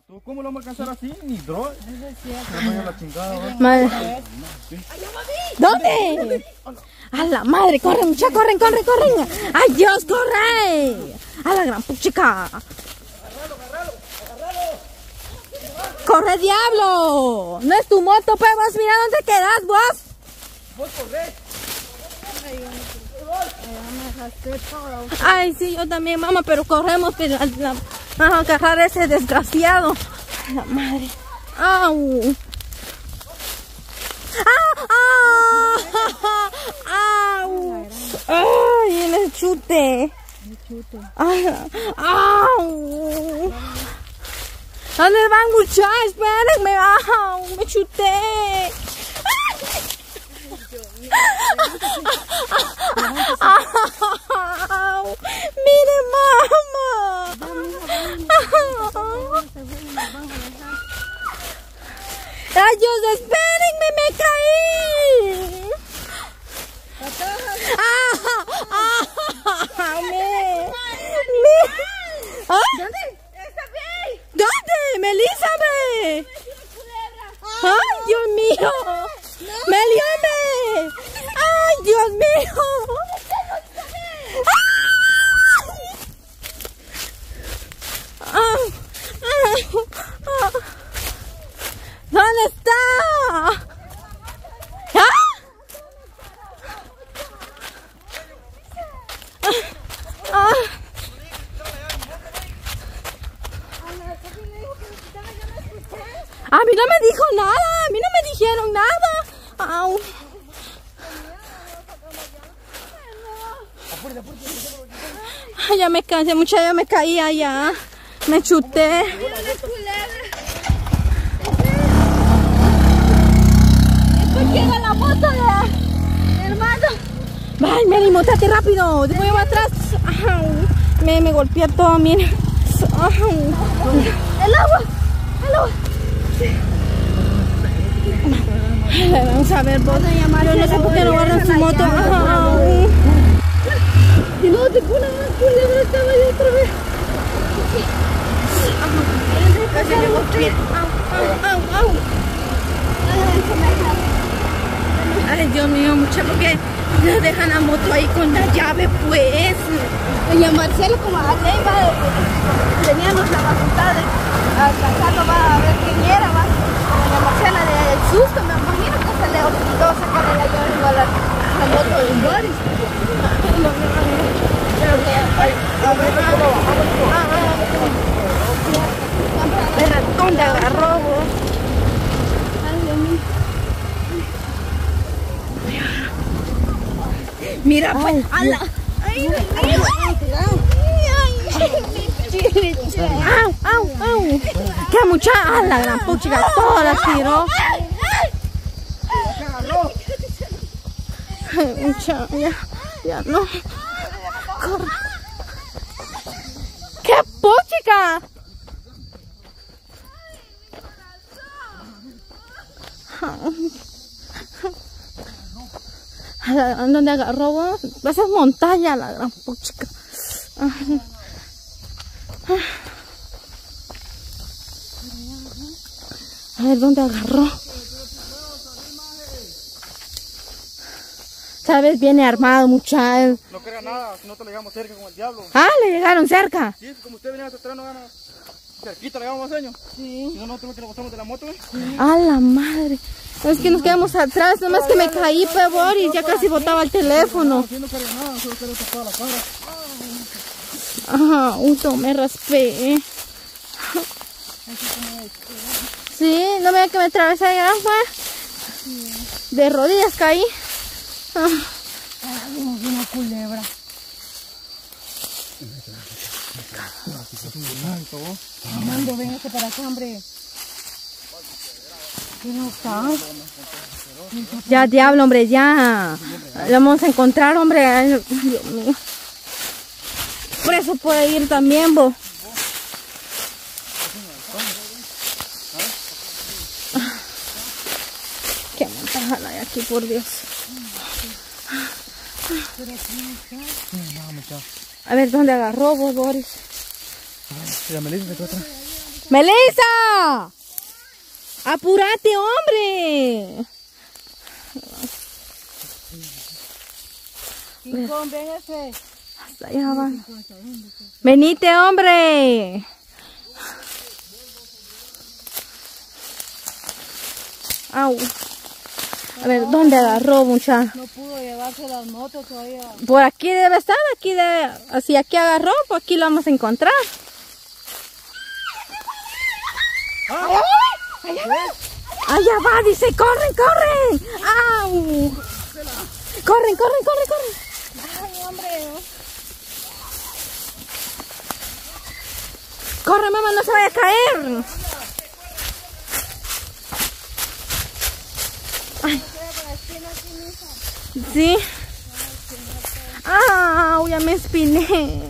¿Tú cómo lo vamos a alcanzar así? Ni. Madre. ¿Dónde? A la madre, corren, mucha, corren, corren, corren. ¡Ay, Dios, corre! A la gran puchica. ¡Corre, diablo! No es tu moto, pues vos mira dónde quedas, vos. Vos corres. Ay, sí, yo también, mamá, pero corremos, pero vamos a agarrar a ese desgraciado. Ay, la madre. ¡Au! ¡Ah! ¡Ah! ¡Au! ¡Ay, en el chute! ¡Au! ¿Dónde van, muchachos? Espérenme. ¡Au! ¡Me chuté! ¡Au! ¡Mire, mamá! ¡Ay, Dios, espérenme! ¡Me caí! ¡Ah! ¡Ah! ¡Me! ¡Me! ¿Ah? ¿Dónde? ¡Melissa! ¡Ay, Dios mío! ¡Meliame! ¡Ay, Dios mío! ¡Ah! ¡Ah! ¡Ah! ¿Dónde está? ¿Ah? Ah. A mí no me dijo nada, a mí no me dijeron nada. Au. Ay, ya me cansé, mucha, ya me caí allá. Me chuté. Llega la moto de hermano. Ay, Meli, montate rápido. Te voy atrás. Me, me golpeé todo, mira. El agua. El agua. Vamos a ver, vos. Yo no sé por qué no guardan su moto. Y luego te culebra estaba ahí otra vez. Casi me. Ay, Dios mío, mucha, porque no dejan la moto ahí con la llave, pues. Doña Marcela, como a Leiva, teníamos la facultad de alcanzarlo, va a ver quién era, va. Doña Marcela, de susto, me imagino que se le olvidó sacarle la llave igual a la moto de Boris. Pero, ¿dónde agarró vos? Mira, pues, ala. Ay, Au, au, au. ¿Qué mucha? A la gran puchica, toda la tiró. mucha, ya, ya no. Corre. ¡Qué puchica! A la- ¿a ¿Dónde agarró vos? Esa es montaña, la gran puchica. A ver, ¿dónde agarró? Sabes, viene armado, muchacho. No crea nada, si no te le llegamos cerca como el diablo. Ah, le llegaron cerca. Sí, como usted venía hacia atrás, no gana. Cerquita le llegamos señor. Sí. Si no, nosotros que le botamos de la moto, ¿eh? A la madre. Es que nos quedamos atrás, nomás que me caí, pe Boris, ya casi botaba el teléfono. Sí. Ajá, un me raspé. Sí, no vea que me atravesé de fue. De rodillas caí. Ah, Una culebra. Armando, véngase para acá, hombre. ¿Qué no está? Ya, diablo, hombre, ya. Lo vamos a encontrar, hombre. Ay, Dios mío. Preso puede ir también, vos. Qué montaja hay aquí, por Dios. A ver, ¿dónde agarró vos, Boris? Ya me le dice que tú atrás. ¡Melissa! ¡Apúrate, hombre! Hasta allá. Venite, hombre. Au. A ver, ¿dónde agarró, mucha? No pudo llevarse las motos todavía. Por aquí debe estar, aquí debe, así aquí agarró, por aquí lo vamos a encontrar. Allá va, allá va, dice, corren, corren. Au. Corren, corren, corren, corren. Ay, hombre. Corre, mamá, no se vaya a caer. Ay. Sí. Ah, ya me espiné.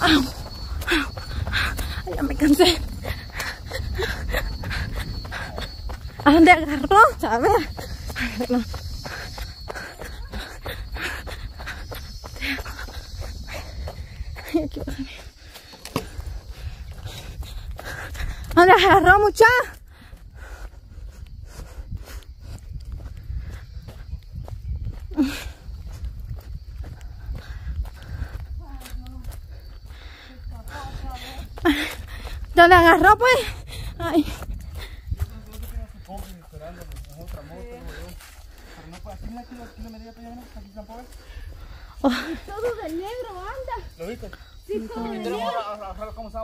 Au, ya me cansé. ¿A dónde agarró? A ver. No. Aquí va. ¿Dónde agarró mucha? ¿Dónde agarró pues? Ay. Todo de negro anda. ¿Lo viste?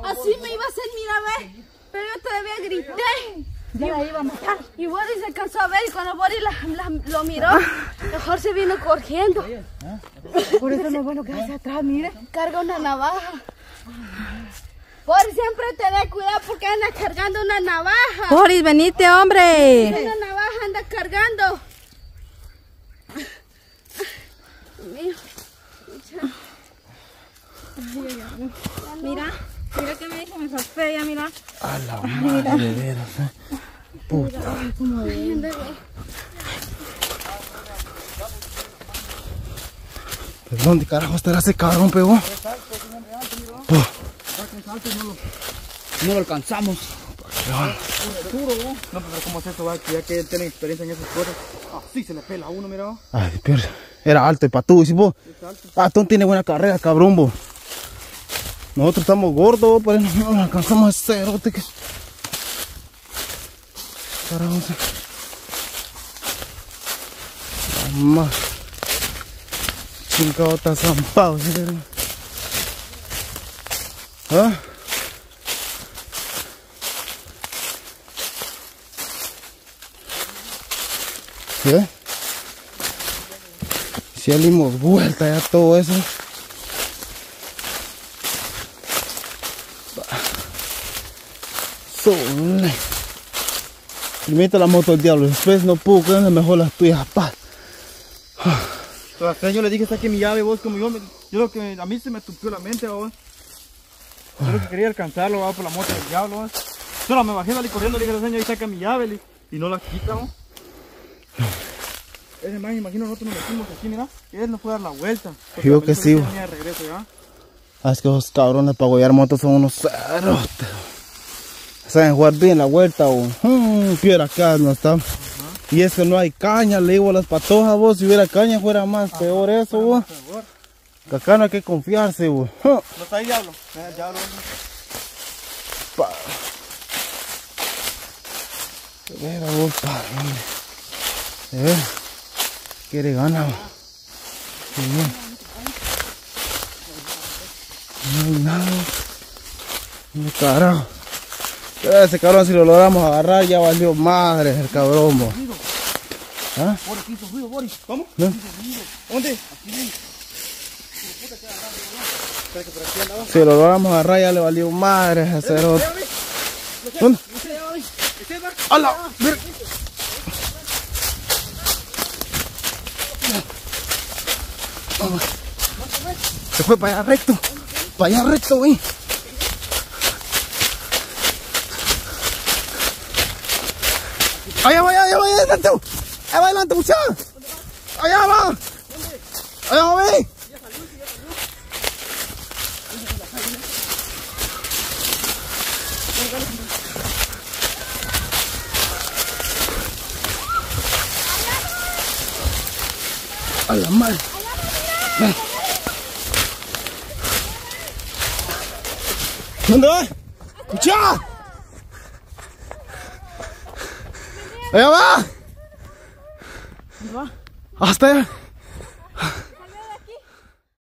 Así me iba a hacer, mira, ve. Pero yo todavía grité. Ya la iba a matar. Y Boris se alcanzó a ver y cuando Boris la- la- lo miró, mejor se vino corriendo. Por eso no es bueno quedarse atrás, mire. Carga una navaja. Boris, siempre tener cuidado porque anda cargando una navaja. Boris, venite, hombre. Una navaja anda cargando. Mío. Mira, mira que me dijo mi fea, mira. A la madre, de veras. eh. Puta. ¿De dónde carajo estará ese cabrón, pegó? Pues, No lo alcanzamos. No, pero ¿cómo es eso, va? Que ya que él tiene experiencia en esas cosas. Así se le pela a uno, mira. Ay, pero era alto y patú. Si vos, ah, tú tiene buena carrera, cabrón, vos. Nosotros estamos gordos, pero no, no lo alcanzamos a hacer. ¿ote que... Carajo. Mamá. Chingado, está zampado, ¿sí? ¿Ah? ¿Qué? Si ya le dimos vuelta ya todo eso. Sole. Primero la moto del diablo, después no pudo quedar mejor las tuyas, paz. Hasta yo le dije, saque mi llave, vos, como yo, me, yo lo que a mí se me tupió la mente, vos. Yo lo que quería alcanzarlo, va, por la moto del diablo, vos. Solo me bajé, salí corriendo, le dije al señor, y saca mi llave, le- y no la quita, vos. Ese man, imagino, nosotros nos metimos aquí, mira, él nos fue a dar la vuelta. Yo que sí, vos. Ah, es que esos cabrones para guiar motos son unos ceros. Saben jugar bien la vuelta o hmm, piedra acá no está. Y es que no hay caña, le digo a las patojas vos, si hubiera caña fuera más peor eso vos. Favor. Que acá no hay que confiarse vos. Huh. No está ahí, diablo. Eh, diablo. Pa. De veras vos, hombre. De veras. Quiere ganar. bien. No hay nada. No carajo. Pero Ese cabrón si lo logramos agarrar ya valió madre el cabrón. ¿Ah? ¿Cómo? ¿No? ¿Dónde? Si lo logramos agarrar ya le valió madre ese. ¡Hala! Mira. Vamos. Se fue para allá recto. Para allá recto, güey. Ay, ay, ay, ay, tanto. Adelante, muchacho. Allá va. Allá va. A la madre. ¿Dónde va? ¡Escucha! Allá va. va? Hasta allá.